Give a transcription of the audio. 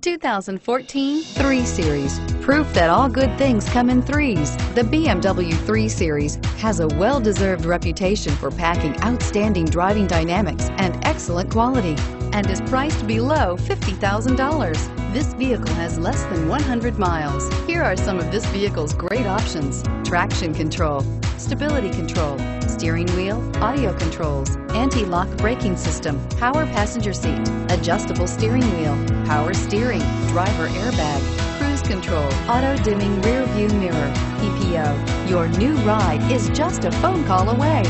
2014 3 Series. Proof that all good things come in threes. The BMW 3 Series has a well-deserved reputation for packing outstanding driving dynamics and excellent quality and is priced below $50,000. This vehicle has less than 100 miles. Here are some of this vehicle's great options. Traction control, stability control, steering wheel, audio controls, anti-lock braking system, power passenger seat, adjustable steering wheel, power steering, driver airbag, cruise control, auto dimming rear view mirror, PPO. Your new ride is just a phone call away.